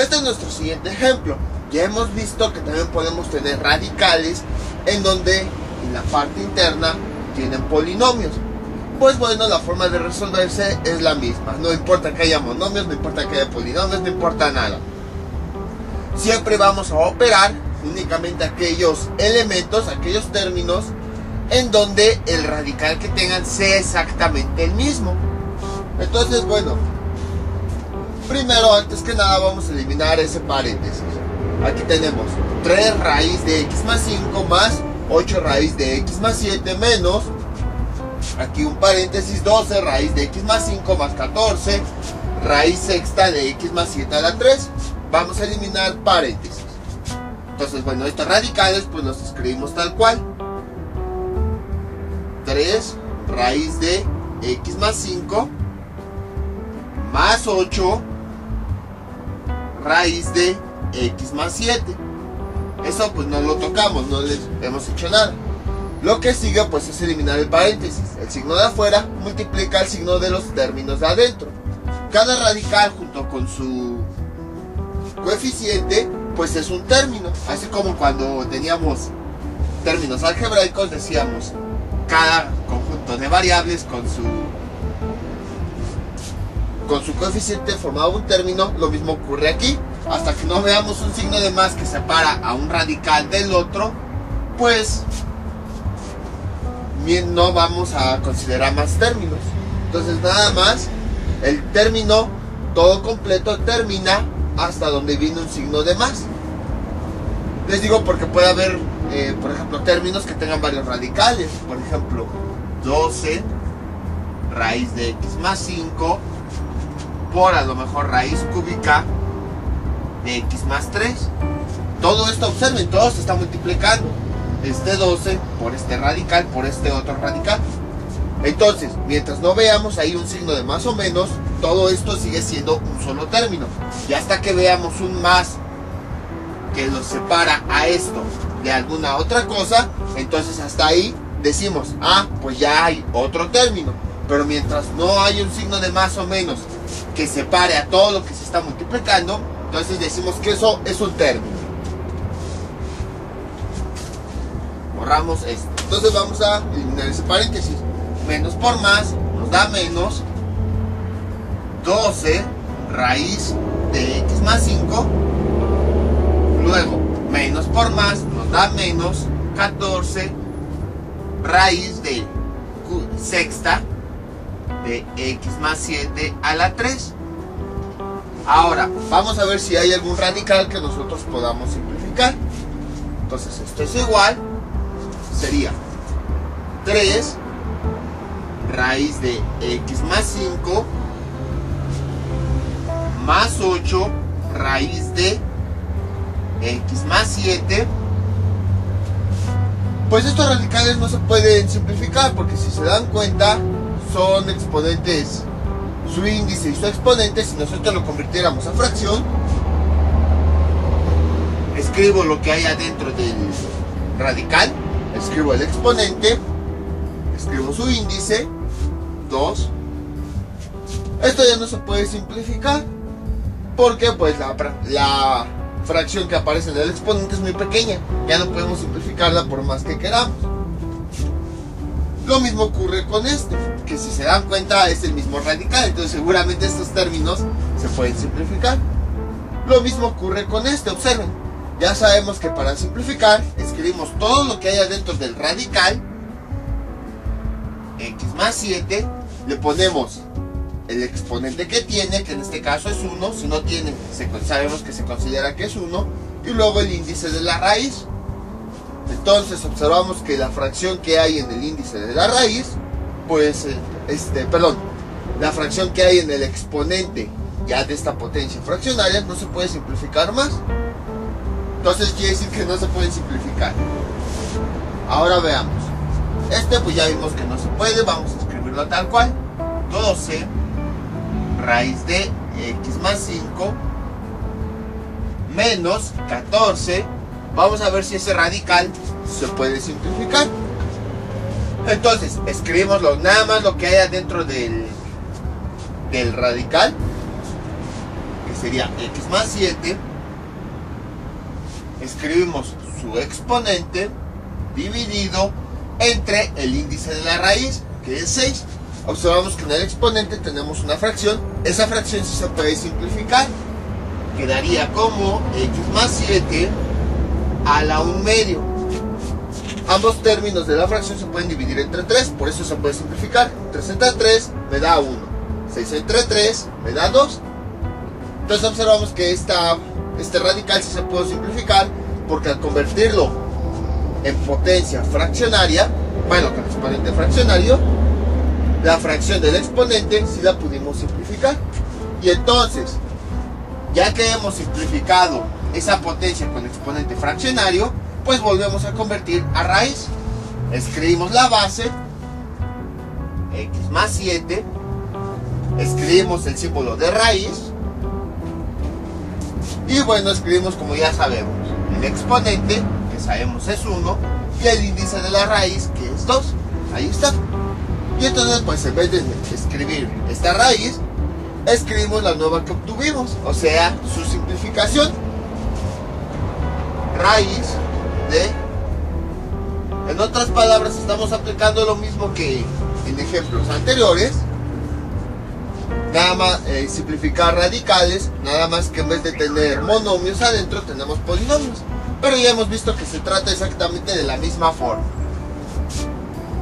Este es nuestro siguiente ejemplo. Ya hemos visto que también podemos tener radicales en donde en la parte interna tienen polinomios. Pues bueno, la forma de resolverse es la misma. No importa que haya monomios, no importa que haya polinomios, no importa nada. Siempre vamos a operar únicamente aquellos elementos, aquellos términos en donde el radical que tengan sea exactamente el mismo. Entonces, bueno, primero, antes que nada, vamos a eliminar ese paréntesis. Aquí tenemos 3 raíz de x más 5 más 8 raíz de x más 7 menos, aquí un paréntesis, 12 raíz de x más 5 más 14, raíz sexta de x más 7 a la 3. Vamos a eliminar paréntesis. Entonces, bueno, estos radicales pues los escribimos tal cual. 3 raíz de x más 5 más 8 raíz de x más 7. Eso pues no lo tocamos, no les hemos hecho nada. Lo que sigue pues es eliminar el paréntesis. El signo de afuera multiplica el signo de los términos de adentro. Cada radical junto con su coeficiente pues es un término. Así como cuando teníamos términos algebraicos decíamos cada conjunto de variables con su con su coeficiente formaba un término, lo mismo ocurre aquí. Hasta que no veamos un signo de más que separa a un radical del otro, pues no vamos a considerar más términos. Entonces nada más, el término todo completo termina hasta donde viene un signo de más. Les digo porque puede haber, eh, por ejemplo, términos que tengan varios radicales. Por ejemplo, 12 raíz de x más 5 por a lo mejor raíz cúbica de x más 3. Todo esto, observen, todo se está multiplicando. Este 12 por este radical, por este otro radical. Entonces, mientras no veamos ahí un signo de más o menos, todo esto sigue siendo un solo término. Y hasta que veamos un más que lo separa a esto de alguna otra cosa, entonces hasta ahí decimos, ah, pues ya hay otro término. Pero mientras no hay un signo de más o menos que separe a todo lo que se está multiplicando, entonces decimos que eso es un término. Borramos esto. Entonces vamos a eliminar ese paréntesis. Menos por más nos da menos 12 raíz de x más 5. Luego, menos por más nos da menos 14 raíz de sexta de x más 7 a la 3. Ahora, vamos a ver si hay algún radical que nosotros podamos simplificar. Entonces, esto es igual, sería 3 raíz de x más 5 más 8 raíz de x más 7 pues estos radicales no se pueden simplificar porque si se dan cuenta son exponentes su índice y su exponente si nosotros lo convirtiéramos a fracción escribo lo que hay adentro del radical escribo el exponente escribo su índice 2 esto ya no se puede simplificar porque pues la, la fracción que aparece en el exponente es muy pequeña ya no podemos simplificarla por más que queramos. Lo mismo ocurre con este, que si se dan cuenta es el mismo radical, entonces seguramente estos términos se pueden simplificar. Lo mismo ocurre con este, observen. Ya sabemos que para simplificar escribimos todo lo que hay adentro del radical, x más 7, le ponemos el exponente que tiene, que en este caso es 1, si no tiene, sabemos que se considera que es 1, y luego el índice de la raíz. Entonces observamos que la fracción que hay en el índice de la raíz, pues, este, perdón, la fracción que hay en el exponente ya de esta potencia fraccionaria no se puede simplificar más. Entonces quiere decir que no se puede simplificar. Ahora veamos. Este pues ya vimos que no se puede, vamos a escribirlo tal cual. 12 raíz de x más 5 menos 14 Vamos a ver si ese radical se puede simplificar. Entonces, escribimos nada más lo que hay adentro del, del radical, que sería x más 7. Escribimos su exponente dividido entre el índice de la raíz, que es 6. Observamos que en el exponente tenemos una fracción. Esa fracción sí se puede simplificar. Quedaría como x más 7 a la 1 medio. Ambos términos de la fracción se pueden dividir entre 3, por eso se puede simplificar. 3 entre 3 me da 1. 6 entre 3 me da 2. Entonces observamos que este radical sí se puede simplificar porque al convertirlo en potencia fraccionaria, bueno, con exponente fraccionario, la fracción del exponente sí la pudimos simplificar. Y entonces, ya que hemos simplificado esa potencia con exponente fraccionario, pues volvemos a convertir a raíz. Escribimos la base, x más 7, escribimos el símbolo de raíz, y bueno, escribimos como ya sabemos, el exponente, que sabemos es 1, y el índice de la raíz, que es 2. Ahí está. Y entonces, pues en vez de escribir esta raíz, escribimos la nueva que obtuvimos, o sea, su simplificación. Raíz de... En otras palabras, estamos aplicando lo mismo que en ejemplos anteriores. Nada más eh, simplificar radicales, nada más que en vez de tener monomios adentro, tenemos polinomios. Pero ya hemos visto que se trata exactamente de la misma forma.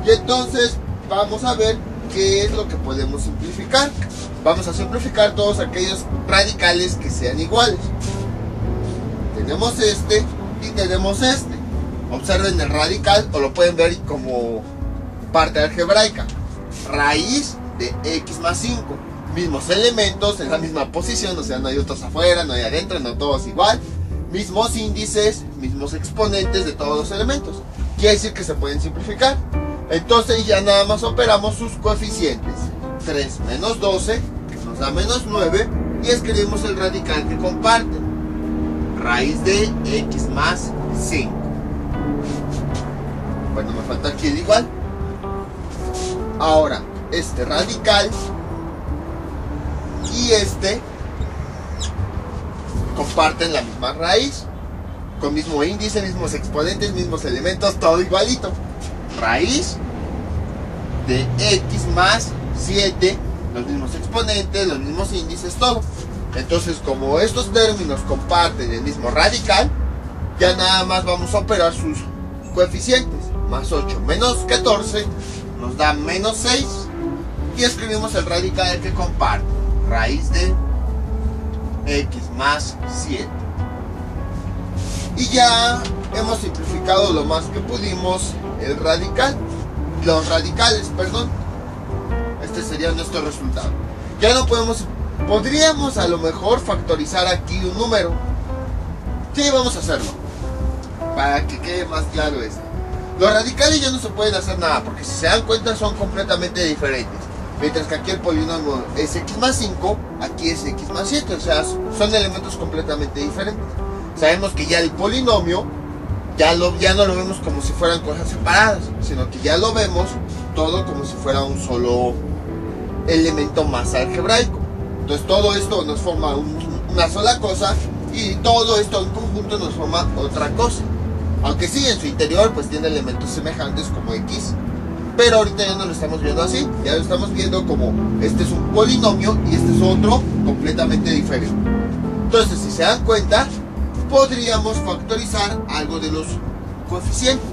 Y entonces vamos a ver qué es lo que podemos simplificar. Vamos a simplificar todos aquellos radicales que sean iguales. Tenemos este y tenemos este. Observen el radical o lo pueden ver como parte algebraica. Raíz de x más 5. Mismos elementos en la misma posición, o sea, no hay otros afuera, no hay adentro, no todos igual. Mismos índices, mismos exponentes de todos los elementos. Quiere decir que se pueden simplificar. Entonces ya nada más operamos sus coeficientes. 3 menos 12, que nos da menos 9, y escribimos el radical que comparten. Raíz de x más 5. Bueno, me falta el igual. Ahora, este radical y este comparten la misma raíz, con mismo índice, mismos exponentes, mismos elementos, todo igualito. Raíz de x más 7, los mismos exponentes, los mismos índices, todo. Entonces, como estos términos comparten el mismo radical, ya nada más vamos a operar sus coeficientes. Más 8 menos 14 nos da menos 6 y escribimos el radical que comparte. Raíz de x más 7. Y ya hemos simplificado lo más que pudimos el radical. Los radicales, perdón. Este sería nuestro resultado. Ya no podemos, podríamos a lo mejor factorizar aquí un número. Sí, vamos a hacerlo. Para que quede más claro esto. Los radicales ya no se pueden hacer nada, porque si se dan cuenta son completamente diferentes. Mientras que aquí el polinomio es x más 5, aquí es x más 7, o sea, son elementos completamente diferentes. Sabemos que ya el polinomio ya, lo, ya no lo vemos como si fueran cosas separadas, sino que ya lo vemos todo como si fuera un solo elemento más algebraico. Entonces todo esto nos forma una sola cosa y todo esto en conjunto nos forma otra cosa. Aunque sí, en su interior pues tiene elementos semejantes como X. Pero ahorita ya no lo estamos viendo así. Ya lo estamos viendo como este es un polinomio y este es otro completamente diferente. Entonces, si se dan cuenta, podríamos factorizar algo de los coeficientes.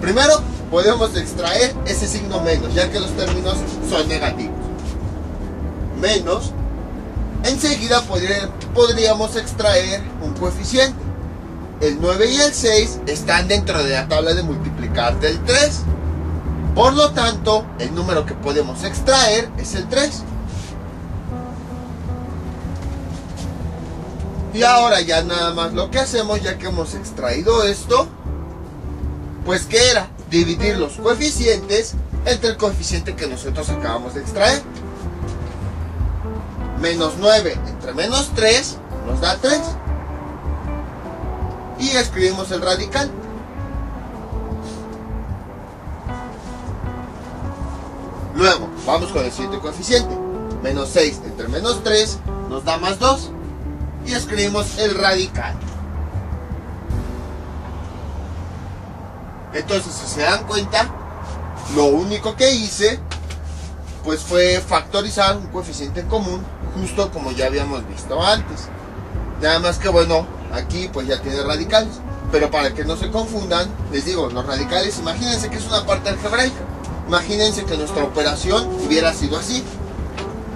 Primero, podemos extraer ese signo menos, ya que los términos son negativos. Menos. Enseguida podríamos extraer un coeficiente el 9 y el 6 están dentro de la tabla de multiplicar del 3. Por lo tanto, el número que podemos extraer es el 3. Y ahora ya nada más lo que hacemos, ya que hemos extraído esto, pues que era dividir los coeficientes entre el coeficiente que nosotros acabamos de extraer. Menos 9 entre menos 3 nos da 3 y escribimos el radical. Luego, vamos con el siguiente coeficiente. Menos 6 entre menos 3 nos da más 2. y escribimos el radical. Entonces, si se dan cuenta, lo único que hice pues fue factorizar un coeficiente en común, justo como ya habíamos visto antes. Nada más que bueno, aquí pues ya tiene radicales. Pero para que no se confundan, les digo, los radicales, imagínense que es una parte algebraica. Imagínense que nuestra operación hubiera sido así.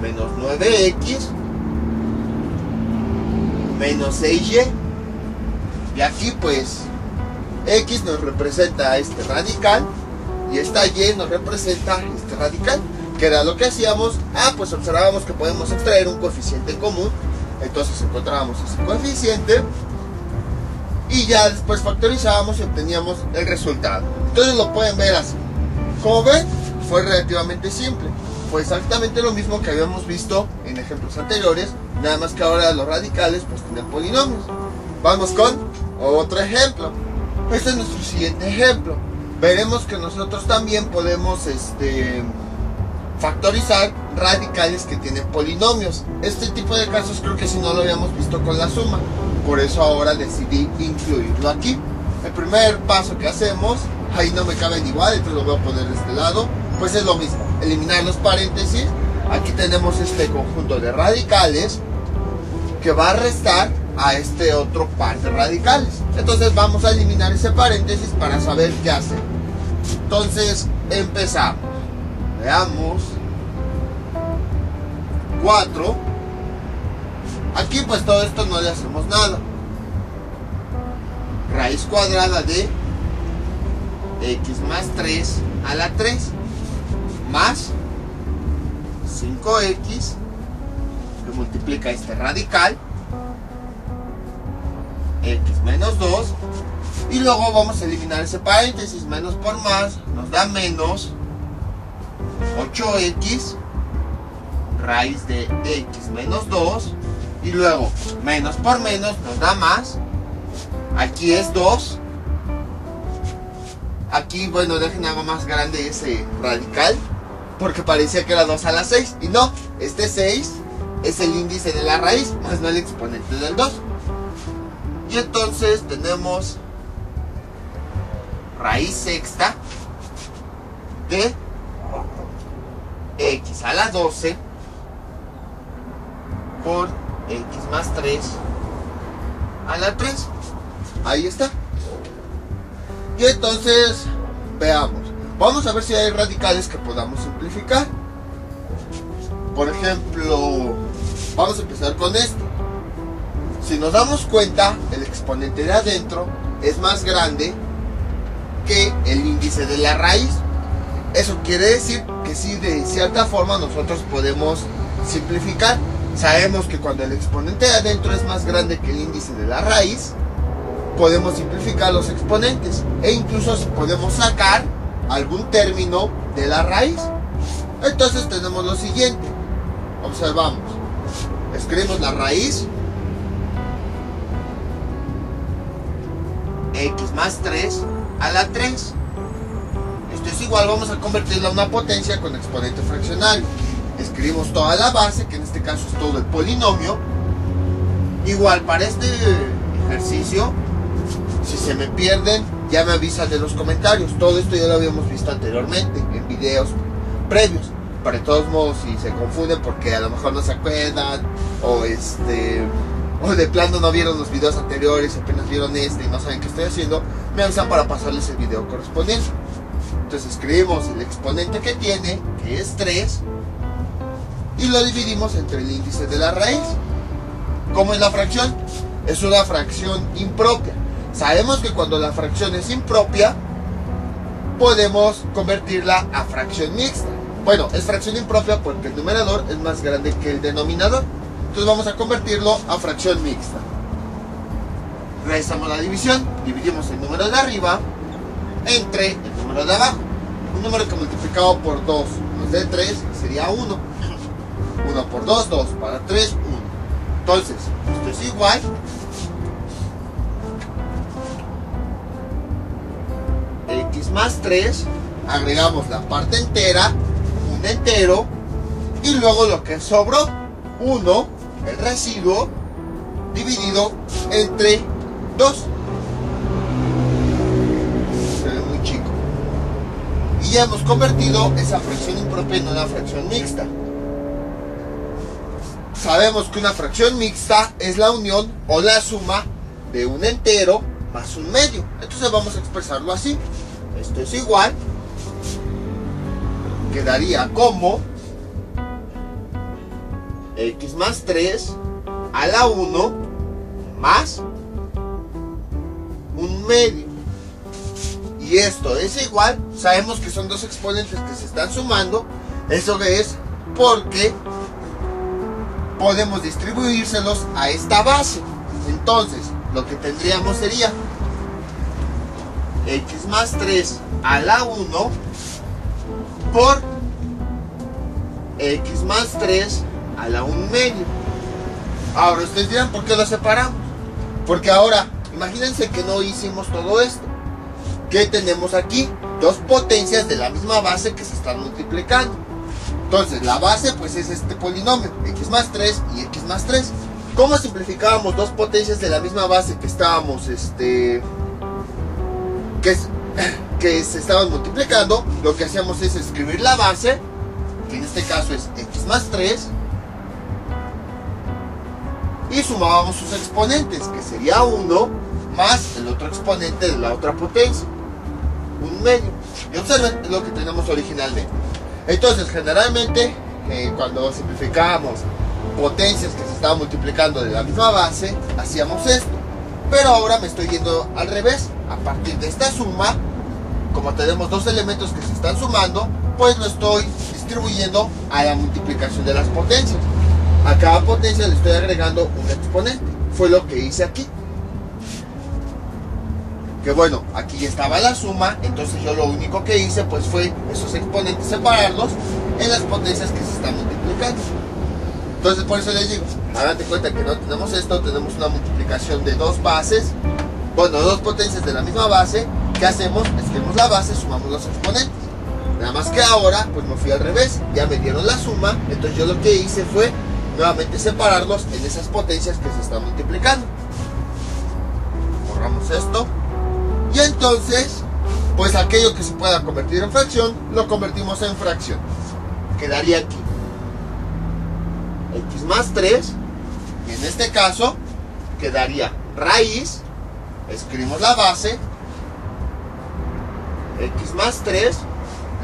Menos 9x menos 6y. Y aquí pues x nos representa este radical y esta y nos representa este radical. Que era lo que hacíamos. Ah, pues observábamos que podemos extraer un coeficiente común. Entonces encontrábamos ese coeficiente y ya después factorizábamos y obteníamos el resultado. Entonces lo pueden ver así. Como ven, fue relativamente simple. Fue exactamente lo mismo que habíamos visto en ejemplos anteriores, nada más que ahora los radicales pues tienen polinomios. Vamos con otro ejemplo. Este es nuestro siguiente ejemplo. Veremos que nosotros también podemos este, factorizar radicales que tienen polinomios. Este tipo de casos creo que si no lo habíamos visto con la suma. Por eso ahora decidí incluirlo aquí. El primer paso que hacemos, ahí no me caben igual, entonces lo voy a poner de este lado. Pues es lo mismo, eliminar los paréntesis. Aquí tenemos este conjunto de radicales que va a restar a este otro par de radicales. Entonces vamos a eliminar ese paréntesis para saber qué hacer. Entonces empezamos. Veamos. 4. Aquí pues todo esto no le hacemos nada. Raíz cuadrada de x más 3 a la 3 más 5x que multiplica este radical x menos 2 y luego vamos a eliminar ese paréntesis menos por más nos da menos 8x raíz de x menos 2 y luego menos por menos nos da más. Aquí es 2 aquí bueno dejen algo más grande ese radical porque parecía que era 2 a la 6 y no, este 6 es el índice de la raíz más no el exponente del 2 y entonces tenemos raíz sexta de x a la 12 por x más 3 a la 3. Ahí está. Y entonces, veamos. Vamos a ver si hay radicales que podamos simplificar. Por ejemplo, vamos a empezar con esto. Si nos damos cuenta, el exponente de adentro es más grande que el índice de la raíz. Eso quiere decir que si de cierta forma nosotros podemos simplificar. Sabemos que cuando el exponente de adentro es más grande que el índice de la raíz, podemos simplificar los exponentes e incluso podemos sacar algún término de la raíz. Entonces tenemos lo siguiente. Observamos. Escribimos la raíz. X más 3 a la 3. Esto es igual, vamos a convertirlo a una potencia con exponente fraccionario escribimos toda la base, que en este caso es todo el polinomio. Igual para este ejercicio, si se me pierden, ya me avisan de los comentarios. Todo esto ya lo habíamos visto anteriormente en videos previos. De todos modos, si se confunden porque a lo mejor no se acuerdan, o este o de plano no vieron los videos anteriores, apenas vieron este y no saben qué estoy haciendo, me avisan para pasarles el video correspondiente. Entonces escribimos el exponente que tiene, que es 3, y lo dividimos entre el índice de la raíz. ¿Cómo es la fracción? Es una fracción impropia. Sabemos que cuando la fracción es impropia, podemos convertirla a fracción mixta. Bueno, es fracción impropia porque el numerador es más grande que el denominador. Entonces vamos a convertirlo a fracción mixta. Realizamos la división, dividimos el número de arriba entre el número de abajo. Un número que multiplicado por 2 nos dé 3 sería 1. 1 por 2, 2. Para 3, 1. Entonces, esto es igual. X más 3. Agregamos la parte entera, un entero. Y luego lo que sobró, 1, el residuo. dividido entre 2. Se ve muy chico. Y ya hemos convertido esa fracción impropia en una fracción mixta. Sabemos que una fracción mixta es la unión o la suma de un entero más un medio. Entonces vamos a expresarlo así. Esto es igual. Quedaría como x más 3 a la 1 más un medio. Y esto es igual, sabemos que son dos exponentes que se están sumando. Eso es porque podemos distribuírselos a esta base. Entonces, lo que tendríamos sería x más 3 a la 1 por x más 3 a la 1 medio. Ahora ustedes dirán, ¿por qué lo separamos? Porque ahora, imagínense que no hicimos todo esto. ¿Qué tenemos aquí? Dos potencias de la misma base que se están multiplicando. Entonces, la base pues es este polinomio, x más 3 y x más 3. ¿Cómo simplificábamos dos potencias de la misma base que estábamos, este, que, que se estaban multiplicando? Lo que hacíamos es escribir la base, que en este caso es x más 3, y sumábamos sus exponentes, que sería 1 más el otro exponente de la otra potencia, un medio. Y observen lo que tenemos originalmente. Entonces, generalmente, eh, cuando simplificábamos potencias que se estaban multiplicando de la misma base, hacíamos esto. Pero ahora me estoy yendo al revés. A partir de esta suma, como tenemos dos elementos que se están sumando, pues lo estoy distribuyendo a la multiplicación de las potencias. A cada potencia le estoy agregando un exponente. Fue lo que hice aquí. Que bueno, aquí estaba la suma, entonces yo lo único que hice pues fue esos exponentes separarlos en las potencias que se están multiplicando. Entonces por eso les digo, hagan de cuenta que no tenemos esto, tenemos una multiplicación de dos bases, bueno, dos potencias de la misma base, ¿qué hacemos? Escribimos la base, sumamos los exponentes. Nada más que ahora, pues me fui al revés, ya me dieron la suma, entonces yo lo que hice fue nuevamente separarlos en esas potencias que se están multiplicando. Borramos esto. Y entonces, pues aquello que se pueda convertir en fracción, lo convertimos en fracción. Quedaría aquí. X más 3. Y en este caso, quedaría raíz. Escribimos la base. X más 3.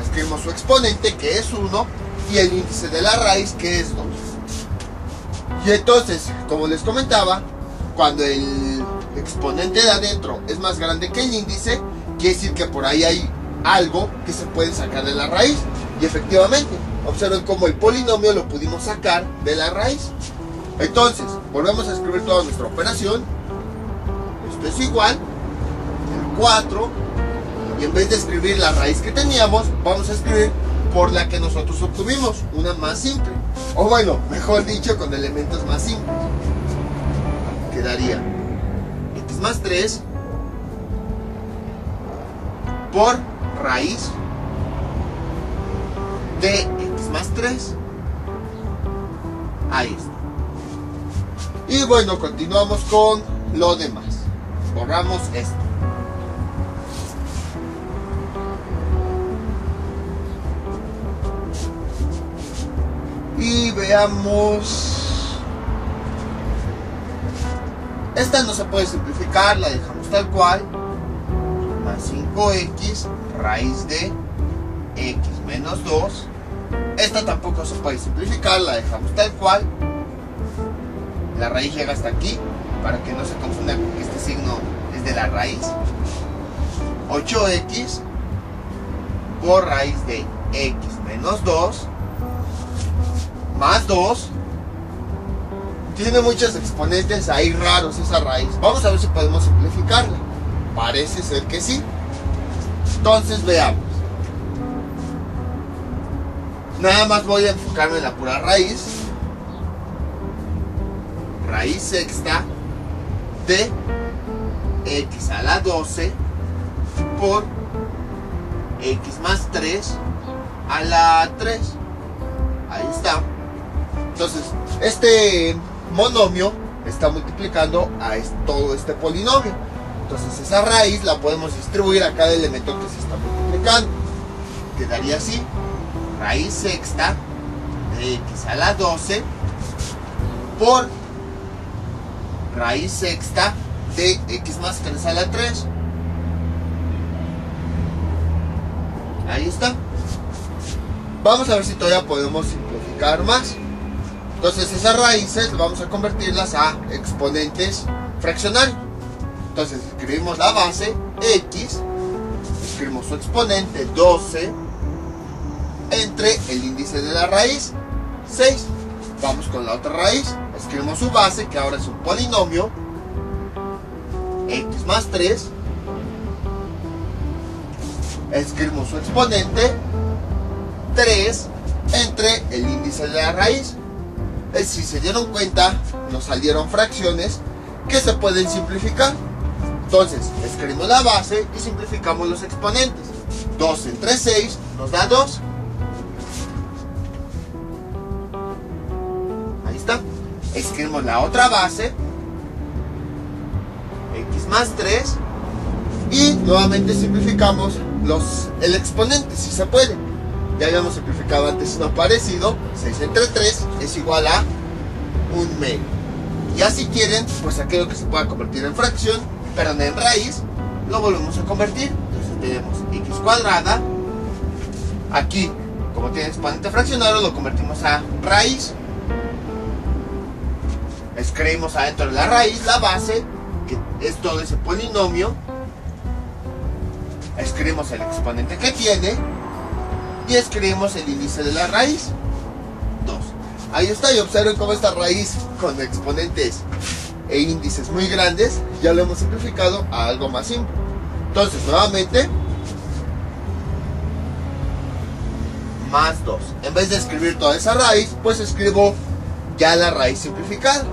Escribimos su exponente, que es 1. Y el índice de la raíz, que es 2. Y entonces, como les comentaba, cuando el exponente de adentro es más grande que el índice, quiere decir que por ahí hay algo que se puede sacar de la raíz. Y efectivamente, observen cómo el polinomio lo pudimos sacar de la raíz. Entonces, volvemos a escribir toda nuestra operación. Esto es igual, el 4, y en vez de escribir la raíz que teníamos, vamos a escribir por la que nosotros obtuvimos, una más simple. O bueno, mejor dicho, con elementos más simples. Quedaría más 3 por raíz de x más 3. Ahí. Y bueno, continuamos con lo demás. Borramos esto. Y veamos. Esta no se puede simplificar, la dejamos tal cual. Más 5x raíz de x menos 2. Esta tampoco se puede simplificar, la dejamos tal cual. La raíz llega hasta aquí, para que no se confunda con que este signo es de la raíz. 8x por raíz de x menos 2 más 2 tiene muchos exponentes ahí raros esa raíz. Vamos a ver si podemos simplificarla. Parece ser que sí. Entonces veamos. Nada más voy a enfocarme en la pura raíz. Raíz sexta de x a la 12 por x más 3 a la 3. Ahí está. Entonces, este monomio es está multiplicando a todo este polinomio. Entonces esa raíz la podemos distribuir a cada elemento que se está multiplicando. Quedaría así. Raíz sexta de x a la 12 por raíz sexta de x más 3 a la 3. Ahí está. Vamos a ver si todavía podemos simplificar más. Entonces esas raíces vamos a convertirlas a exponentes fraccionarios. Entonces escribimos la base x, escribimos su exponente 12 entre el índice de la raíz 6. Vamos con la otra raíz, escribimos su base que ahora es un polinomio x más 3. Escribimos su exponente 3 entre el índice de la raíz. Si se dieron cuenta, nos salieron fracciones que se pueden simplificar. Entonces, escribimos la base y simplificamos los exponentes. 2 entre 6 nos da 2. Ahí está. Escribimos la otra base. X más 3. Y nuevamente simplificamos los, el exponente, si se puede. Ya habíamos simplificado antes uno parecido. 6 entre 3 es igual a un medio. Ya si quieren, pues aquello que se pueda convertir en fracción, pero en raíz, lo volvemos a convertir. Entonces tenemos x cuadrada. Aquí, como tiene exponente fraccionario, lo convertimos a raíz. Escribimos adentro de la raíz la base, que es todo ese polinomio. Escribimos el exponente que tiene y escribimos el índice de la raíz. 2. Ahí está, y observen cómo esta raíz con exponentes e índices muy grandes, ya lo hemos simplificado a algo más simple. Entonces, nuevamente, más 2. En vez de escribir toda esa raíz, pues escribo ya la raíz simplificada.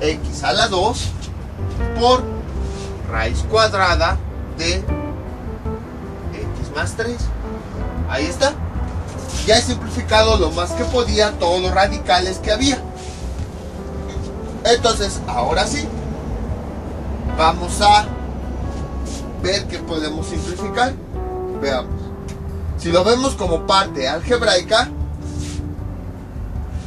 x a la 2 por raíz cuadrada de más 3. Ahí está ya he simplificado lo más que podía todos los radicales que había. Entonces, ahora sí, vamos a ver qué podemos simplificar. Veamos. Si lo vemos como parte algebraica,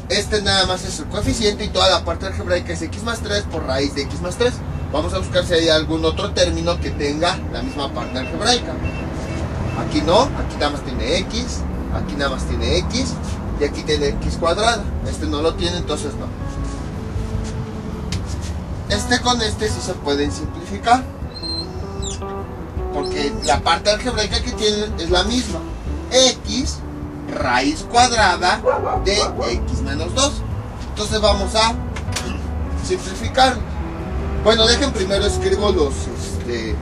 este nada más es el coeficiente y toda la parte algebraica es x más 3 por raíz de x más 3. Vamos a buscar si hay algún otro término que tenga la misma parte algebraica. Aquí no, aquí nada más tiene x, Aquí nada más tiene x y aquí tiene x cuadrada. Este no lo tiene, entonces no. Este con este sí se pueden simplificar. Porque la parte algebraica que tienen es la misma. x raíz cuadrada de x menos 2. Entonces vamos a simplificar. Bueno, dejen primero escribo los, este,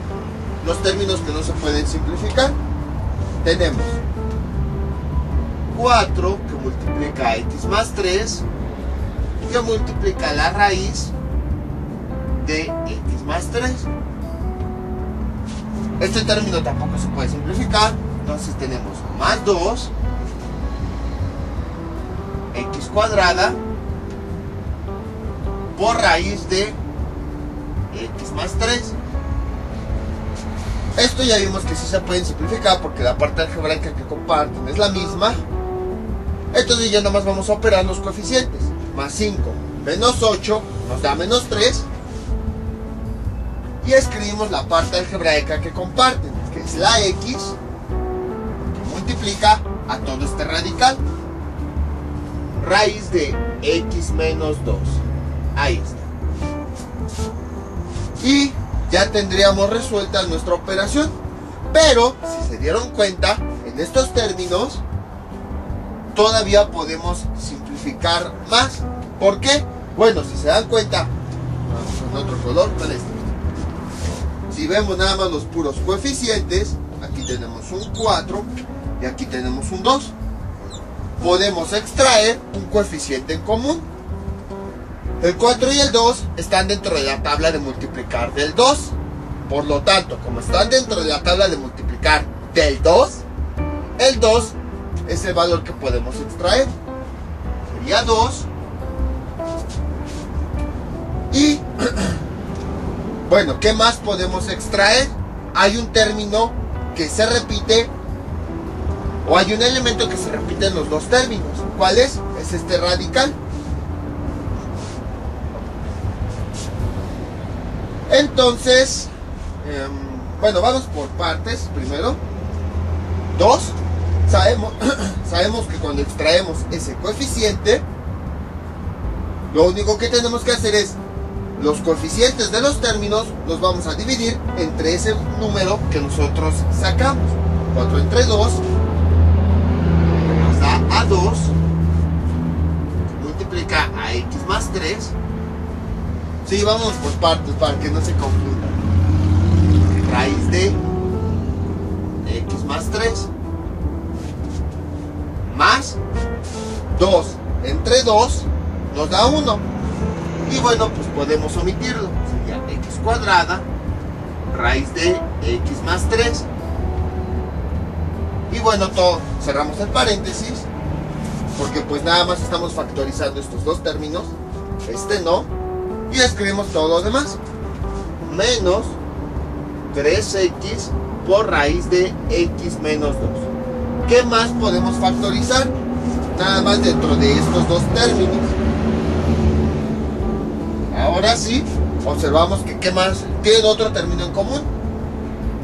los términos que no se pueden simplificar. Tenemos 4 que multiplica x más 3 que multiplica la raíz de x más 3. Este término tampoco se puede simplificar, entonces tenemos más 2 x cuadrada por raíz de x más 3. Esto ya vimos que sí se puede simplificar porque la parte algebraica que comparten es la misma entonces ya nada más vamos a operar los coeficientes. Más 5 menos 8 nos da menos 3. Y escribimos la parte algebraica que comparten, que es la x, que multiplica a todo este radical. Raíz de x menos 2. Ahí está. Y ya tendríamos resuelta nuestra operación. Pero, si se dieron cuenta, en estos términos, todavía podemos simplificar más. ¿Por qué? Bueno, si se dan cuenta, con otro color, este. Si vemos nada más los puros coeficientes, aquí tenemos un 4 y aquí tenemos un 2. Podemos extraer un coeficiente en común. El 4 y el 2 están dentro de la tabla de multiplicar del 2. Por lo tanto, como están dentro de la tabla de multiplicar del 2, el 2 es el valor que podemos extraer. Sería 2 Y bueno, ¿qué más podemos extraer? Hay un término que se repite o hay un elemento que se repite en los dos términos. ¿Cuál es? Es este radical. Entonces, em, bueno, vamos por partes primero. Dos, sabemos, sabemos que cuando extraemos ese coeficiente, lo único que tenemos que hacer es los coeficientes de los términos los vamos a dividir entre ese número que nosotros sacamos. 4 entre 2 nos da a 2 multiplica a x más 3 Sí, vamos por partes para que no se confunda. Raíz de x más 3 más 2 entre 2 nos da 1. Y bueno, pues podemos omitirlo. Sería x cuadrada raíz de x más 3. Y bueno, todo, cerramos el paréntesis. Porque pues nada más estamos factorizando estos dos términos. Este no. Y escribimos todo lo demás. Menos 3x por raíz de x menos 2. ¿Qué más podemos factorizar? Nada más dentro de estos dos términos. Ahora sí, observamos que ¿qué más? Tienen otro término en común.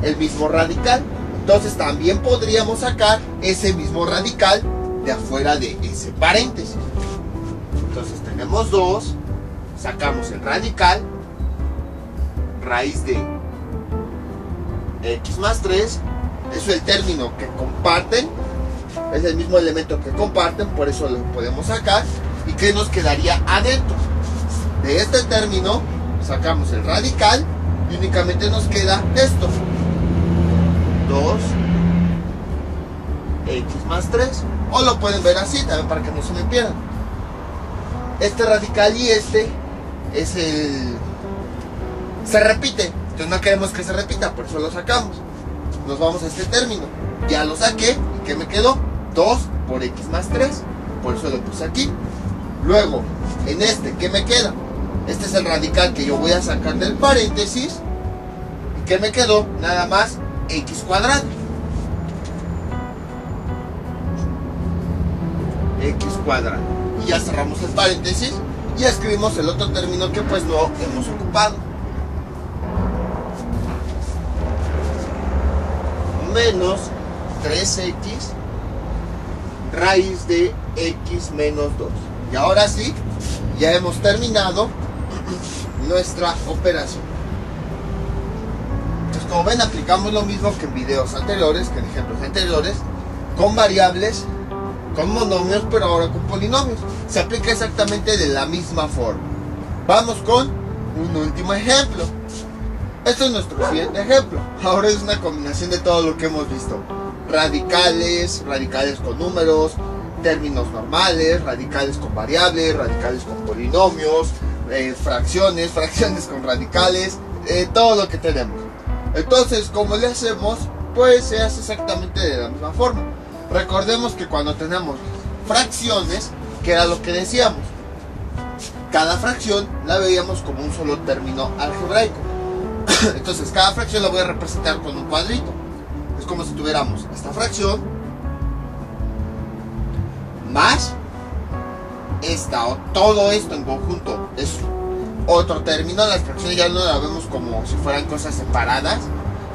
El mismo radical. Entonces también podríamos sacar ese mismo radical de afuera de ese paréntesis. Entonces tenemos 2, sacamos el radical, raíz de x más 3, es el término que comparten, es el mismo elemento que comparten, por eso lo podemos sacar. ¿Y qué nos quedaría adentro? De este término sacamos el radical y únicamente nos queda esto. 2 x más 3. O lo pueden ver así también para que no se me pierdan. Este radical y este es el... Se repite. Entonces no queremos que se repita, por eso lo sacamos. Nos vamos a este término. Ya lo saqué. ¿Y qué me quedó? 2 por x más 3. Por eso lo puse aquí. Luego, en este, ¿qué me queda? Este es el radical que yo voy a sacar del paréntesis. ¿Y qué me quedó? Nada más x cuadrado. x cuadrado. Y ya cerramos el paréntesis y escribimos el otro término que pues no hemos ocupado. Menos 3x raíz de x menos 2. Y ahora sí, ya hemos terminado nuestra operación. Entonces, como ven, aplicamos lo mismo que en videos anteriores, que en ejemplos anteriores, con variables, con monomios, pero ahora con polinomios. Se aplica exactamente de la misma forma. Vamos con un último ejemplo. Este es nuestro siguiente ejemplo. Ahora es una combinación de todo lo que hemos visto. Radicales, radicales con números, términos normales, radicales con variables, radicales con polinomios, eh, fracciones, fracciones con radicales, eh, todo lo que tenemos. Entonces, como le hacemos, pues se hace exactamente de la misma forma. Recordemos que cuando tenemos fracciones, que era lo que decíamos, cada fracción la veíamos como un solo término algebraico. Entonces, cada fracción la voy a representar con un cuadrito. Es como si tuviéramos esta fracción más esta o todo esto en conjunto es otro término. Las fracciones ya no la vemos como si fueran cosas separadas,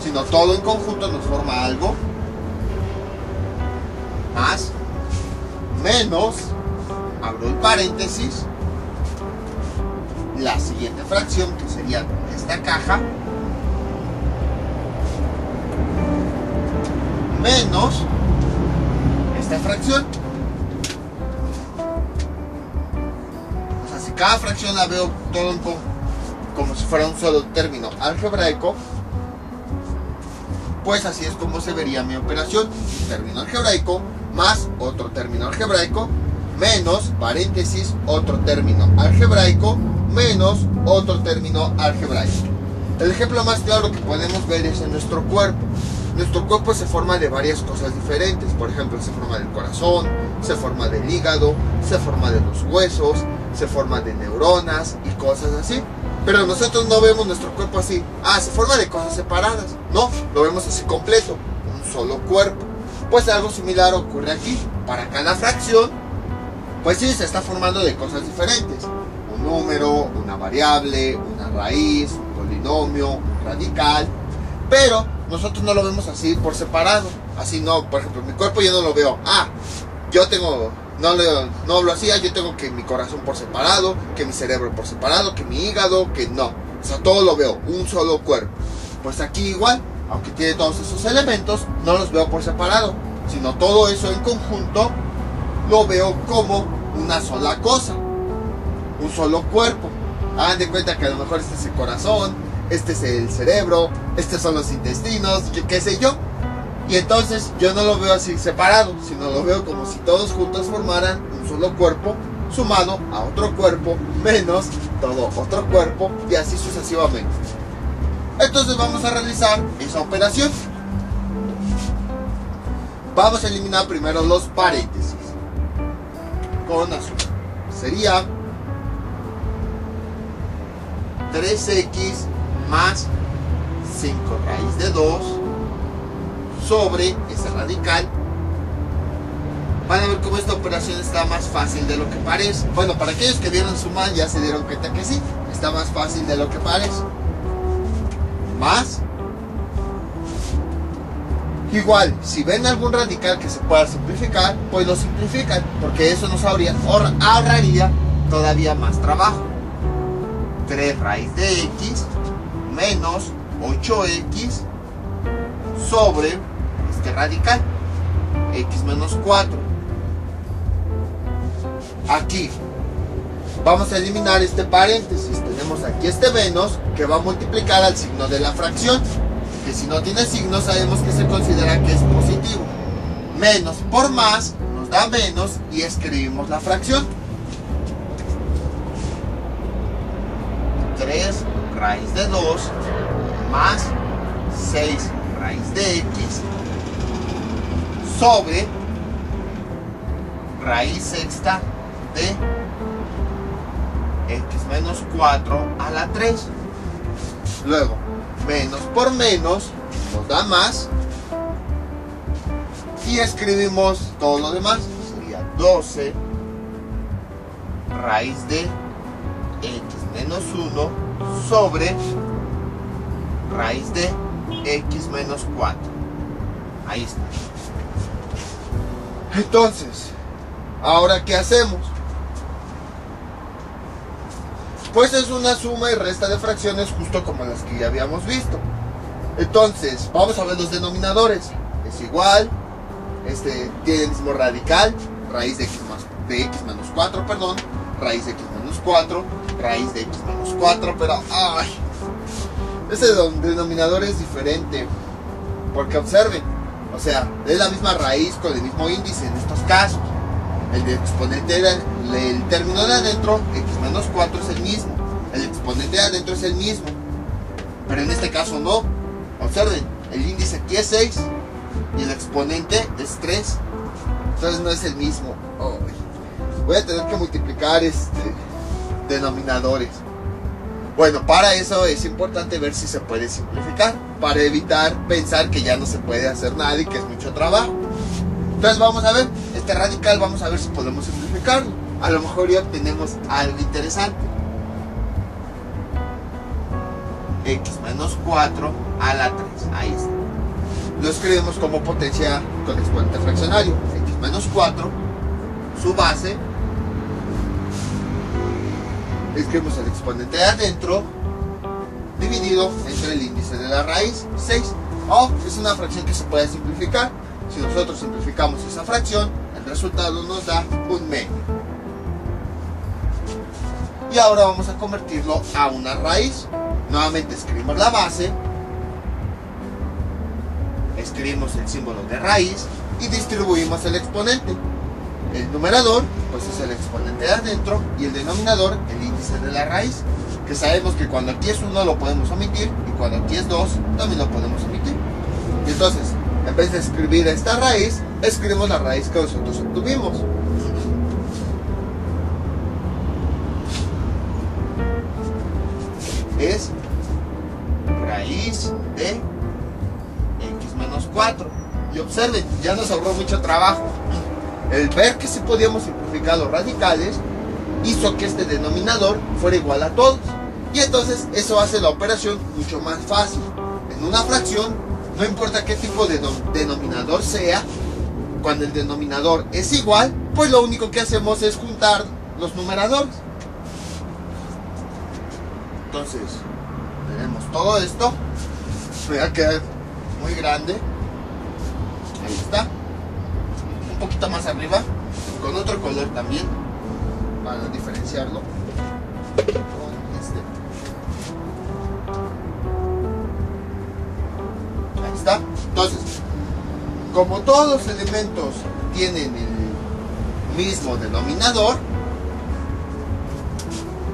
sino todo en conjunto nos forma algo. Más, menos, abro el paréntesis, la siguiente fracción que sería esta caja, menos esta fracción. cada fracción la veo todo como si fuera un solo término algebraico, pues así es como se vería mi operación. Término algebraico más otro término algebraico menos paréntesis otro término algebraico menos otro término algebraico. El ejemplo más claro que podemos ver es en nuestro cuerpo. Nuestro cuerpo se forma de varias cosas diferentes. Por ejemplo, se forma del corazón, se forma del hígado, se forma de los huesos, se forma de neuronas y cosas así. Pero nosotros no vemos nuestro cuerpo así. Ah, se forma de cosas separadas. No, lo vemos así completo. Un solo cuerpo. Pues algo similar ocurre aquí. Para cada fracción, pues sí, se está formando de cosas diferentes. Un número, una variable, una raíz, un polinomio, un radical. Pero nosotros no lo vemos así por separado. Así no, por ejemplo, mi cuerpo yo no lo veo. Ah, yo tengo no, no hablo así, yo tengo que mi corazón por separado, que mi cerebro por separado, que mi hígado, que no. O sea, todo lo veo, un solo cuerpo. Pues aquí igual, aunque tiene todos esos elementos, no los veo por separado, sino todo eso en conjunto lo veo como una sola cosa, un solo cuerpo. Hagan de cuenta que a lo mejor este es el corazón, este es el cerebro, estos son los intestinos, qué sé yo. Y entonces yo no lo veo así separado, sino lo veo como si todos juntos formaran un solo cuerpo sumado a otro cuerpo menos todo otro cuerpo y así sucesivamente. Entonces vamos a realizar esa operación. Vamos a eliminar primero los paréntesis con azul. Sería 3x más 5 raíz de 2 sobre ese radical. Van a ver cómo esta operación está más fácil de lo que parece. Bueno, para aquellos que vieron sumar ya se dieron cuenta que sí, está más fácil de lo que parece. Más. Igual, si ven algún radical que se pueda simplificar, pues lo simplifican, porque eso nos ahorraría todavía más trabajo. 3 raíz de x menos 8x sobre radical, x menos 4. Aquí vamos a eliminar este paréntesis. Tenemos aquí este menos que va a multiplicar al signo de la fracción. Que si no tiene signo sabemos que se considera que es positivo. Menos por más nos da menos y escribimos la fracción. 3 raíz de 2 más 6 raíz de x sobre raíz sexta de x menos 4 a la 3. Luego, menos por menos nos da más. Y escribimos todo lo demás. Sería 12 raíz de x menos 1 sobre raíz de x menos 4. Ahí está. Entonces, ¿ahora qué hacemos? Pues es una suma y resta de fracciones justo como las que ya habíamos visto. Entonces, vamos a ver los denominadores. Es igual, este tiene el mismo radical, raíz de x, más, de x menos 4, perdón, raíz de x menos 4, raíz de x menos 4, pero ¡ay! Ese denominador es diferente. Porque observen, o sea, es la misma raíz con el mismo índice en estos casos. El exponente, el término de adentro, x menos 4 es el mismo. El exponente de adentro es el mismo. Pero en este caso no. Observen, el índice aquí es 6 y el exponente es 3. Entonces no es el mismo. voy a tener que multiplicar este, denominadores. Bueno, para eso es importante ver si se puede simplificar, para evitar pensar que ya no se puede hacer nada y que es mucho trabajo. Entonces vamos a ver, este radical vamos a ver si podemos simplificarlo. A lo mejor ya obtenemos algo interesante. x menos 4 a la 3, ahí está. Lo escribimos como potencia con exponente fraccionario. x menos 4, su base escribimos el exponente de adentro dividido entre el índice de la raíz 6. O es una fracción que se puede simplificar. Si nosotros simplificamos esa fracción, el resultado nos da un medio. Y ahora vamos a convertirlo a una raíz. Nuevamente escribimos la base, escribimos el símbolo de raíz y distribuimos el exponente. El numerador, pues es el exponente de adentro y el denominador, el índice de la raíz, que sabemos que cuando aquí es 1 lo podemos omitir y cuando aquí es 2 también lo podemos omitir. Y entonces, en vez de escribir esta raíz, escribimos la raíz que nosotros obtuvimos. Es raíz de x menos 4. Y observen, ya nos ahorró mucho trabajo. El ver que si podíamos simplificar los radicales hizo que este denominador fuera igual a todos. Y entonces eso hace la operación mucho más fácil. En una fracción, no importa qué tipo de denominador sea, cuando el denominador es igual, pues lo único que hacemos es juntar los numeradores. Entonces, tenemos todo esto. Me va a quedar muy grande. Ahí está. Un poquito más arriba. Con otro color también. Para diferenciarlo. Con este. Ahí está. Entonces, como todos los elementos tienen el mismo denominador,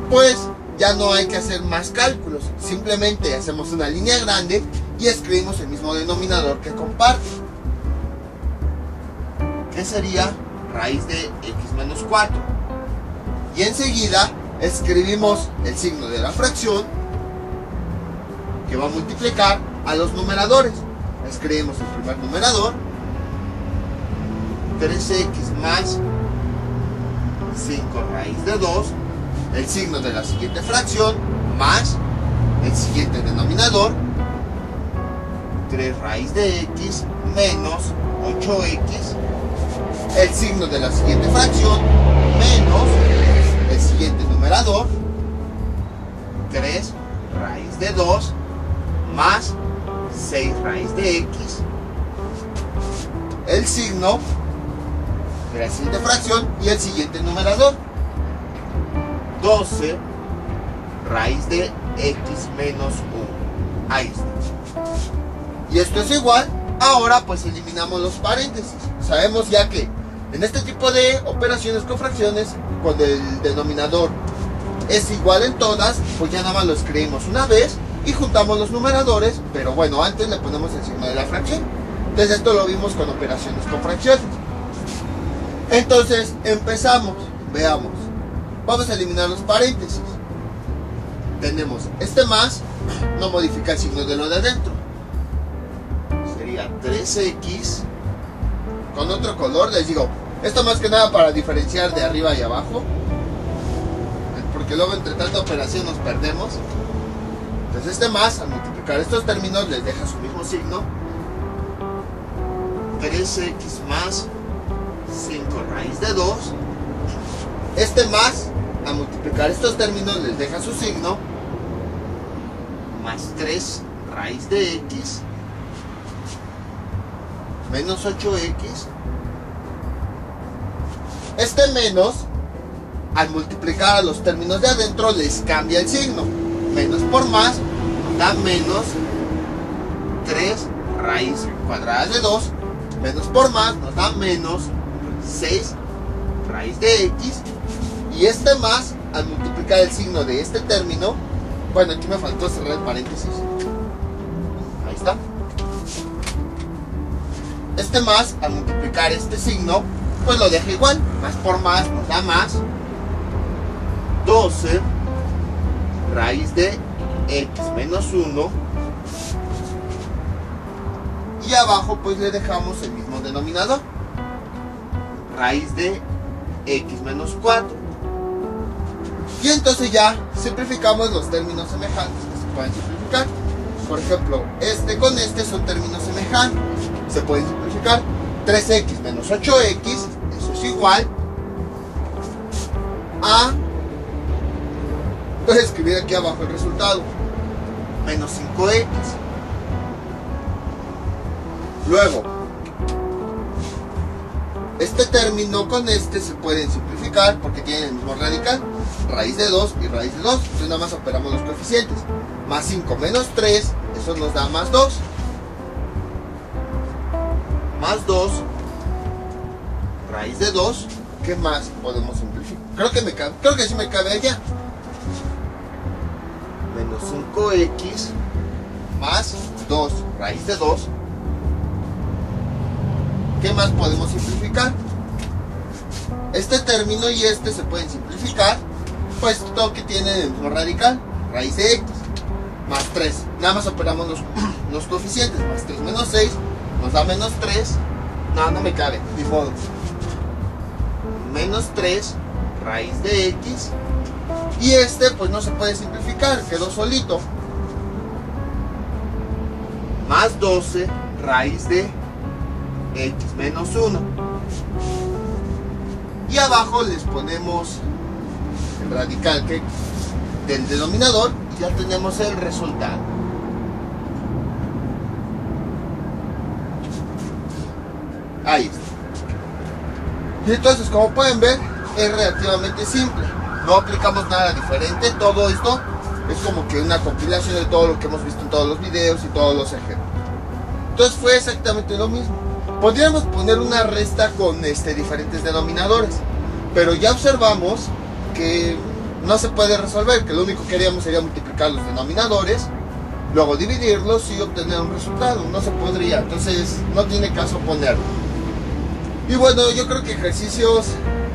pues ya no hay que hacer más cálculos. Simplemente hacemos una línea grande y escribimos el mismo denominador que comparte. Que sería raíz de x menos 4. Y enseguida escribimos el signo de la fracción que va a multiplicar a los numeradores. Escribimos el primer numerador. 3x más 5 raíz de 2 el signo de la siguiente fracción más el siguiente denominador 3 raíz de x menos 8x el signo de la siguiente fracción menos el siguiente numerador 3 raíz de 2 más 6 raíz de x. El signo de la siguiente fracción y el siguiente numerador 12 raíz de x menos 1. Ahí está. Y esto es igual. Ahora pues eliminamos los paréntesis. Sabemos ya que en este tipo de operaciones con fracciones, cuando el denominador es igual en todas, pues ya nada más lo escribimos una vez y juntamos los numeradores, pero bueno, antes le ponemos el signo de la fracción. Entonces esto lo vimos con operaciones con fracciones. Entonces empezamos, veamos. Vamos a eliminar los paréntesis. Tenemos este más, no modifica el signo de lo de adentro. Sería 3x con otro color. Les digo, esto más que nada para diferenciar de arriba y abajo. Porque luego entre tanta operación nos perdemos. Entonces este más, al multiplicar estos términos, les deja su mismo signo. 3x más 5 raíz de 2. Este más a multiplicar estos términos les deja su signo más 3 raíz de x menos 8x este menos al multiplicar a los términos de adentro les cambia el signo. Menos por más da menos 3 raíz cuadrada de 2 menos por más nos da menos 6 raíz de x y este más, al multiplicar el signo de este término, bueno, aquí me faltó cerrar el paréntesis. Ahí está. Este más, al multiplicar este signo, pues lo deja igual. Más por más nos da más. 12 raíz de x menos 1. Y abajo pues le dejamos el mismo denominador. Raíz de x menos 4. Y entonces ya simplificamos los términos semejantes que se pueden simplificar. Por ejemplo, este con este son términos semejantes. Se pueden simplificar. 3x menos 8x, eso es igual a... Voy a escribir aquí abajo el resultado. Menos 5x. Luego, este término con este se pueden simplificar porque tienen el mismo radical. Raíz de 2 y raíz de 2. Entonces nada más operamos los coeficientes. Más 5 menos 3, eso nos da más 2. Más 2. Raíz de 2. ¿Qué más podemos simplificar? Creo que, me cabe, creo que sí me cabe allá. Menos 5x más 2 raíz de 2 ¿Qué más podemos simplificar? Este término y este se pueden simplificar, pues todo que tiene el mismo radical, raíz de x. más 3. Nada más operamos los, los coeficientes. Más 3 menos 6 nos da menos 3. No, no me cabe, ni modo. Menos 3 raíz de x. Y este pues no se puede simplificar, quedó solito. Más 12 raíz de x menos 1. Y abajo les ponemos radical que, del denominador y ya tenemos el resultado. Ahí está. Y entonces, como pueden ver, es relativamente simple. No aplicamos nada diferente. Todo esto es como que una compilación de todo lo que hemos visto en todos los videos y todos los ejemplos. Entonces fue exactamente lo mismo. Podríamos poner una resta con este, diferentes denominadores, pero ya observamos que no se puede resolver, que lo único que haríamos sería multiplicar los denominadores, luego dividirlos y obtener un resultado. No se podría, entonces no tiene caso ponerlo. Y bueno, yo creo que ejercicios,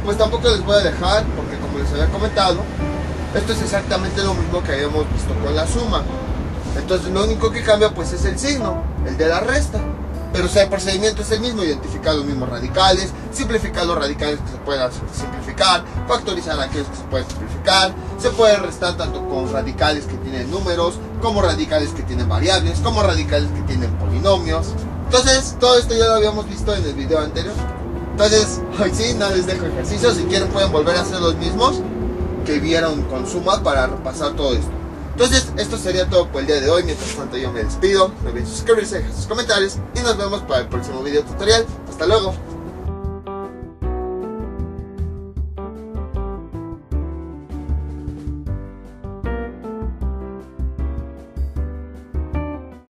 pues tampoco les voy a dejar, porque como les había comentado, esto es exactamente lo mismo que habíamos visto con la suma. Entonces lo único que cambia pues es el signo, el de la resta. Pero o el procedimiento es el mismo, identificar los mismos radicales, simplificar los radicales que se pueden simplificar, factorizar aquellos que se pueden simplificar, se puede restar tanto con radicales que tienen números, como radicales que tienen variables, como radicales que tienen polinomios. Entonces, todo esto ya lo habíamos visto en el video anterior. Entonces, hoy sí, no les dejo ejercicios, si quieren pueden volver a hacer los mismos que vieron con suma para repasar todo esto. Entonces, esto sería todo por el día de hoy. Mientras tanto, yo me despido. No olviden suscribirse, dejar sus comentarios y nos vemos para el próximo video tutorial. Hasta luego.